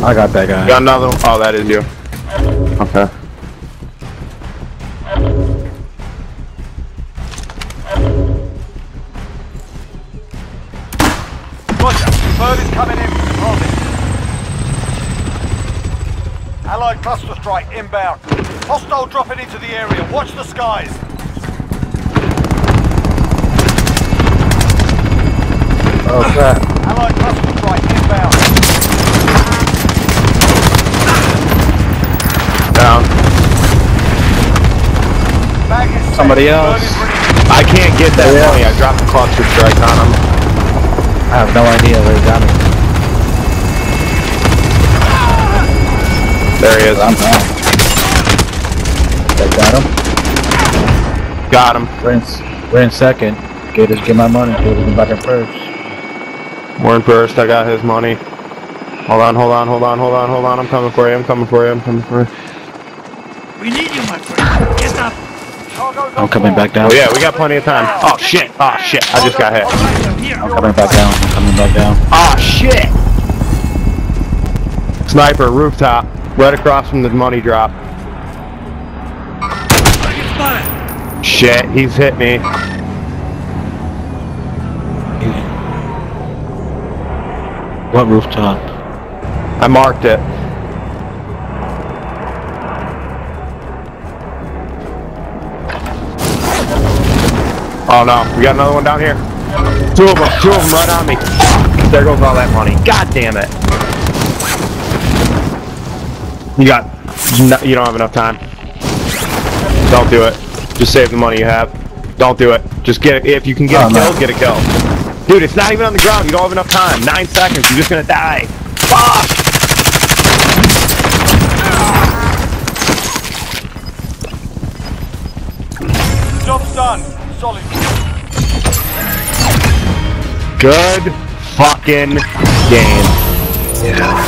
I got that guy. Got another one. Oh, that is you. Okay. Roger. Bird is coming in. Roger. Allied cluster strike inbound. Hostile dropping into the area. Watch the skies. Oh crap. Allied cluster strike inbound. Down. Bag is set. Somebody else. I can't get that Yeah. money. I dropped the cluster strike on him. I have no idea where he got me. There he is. I'm down. They got him. Got him. We're in, we're in second. Gators get my money. Gators in back in first. We're in first. I got his money. Hold on, hold on, hold on, hold on, hold on. I'm coming for you. I'm coming for you. I'm coming for you. We need you, my friend. Get up. Cargo's I'm coming back down. Oh yeah, we got plenty of time. Oh shit. Oh shit. I just got hit. I'm coming back down. I'm coming back down. Oh shit. Sniper rooftop, right across from the money drop. Shit, he's hit me. What rooftop? I marked it. Oh no, we got another one down here. Two of them, two of them right on me. There goes all that money. God damn it. You got, no, you don't have enough time. Don't do it. Just save the money you have. Don't do it. Just get it. If you can get Oh, a no. kill, get a kill. Dude, it's not even on the ground. You don't have enough time. Nine seconds. You're just gonna die. Fuck! Job's done. Solid. Good fucking game.